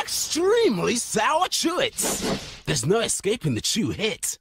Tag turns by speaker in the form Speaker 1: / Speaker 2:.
Speaker 1: Extremely sour chewits. There's no escaping the chew hit.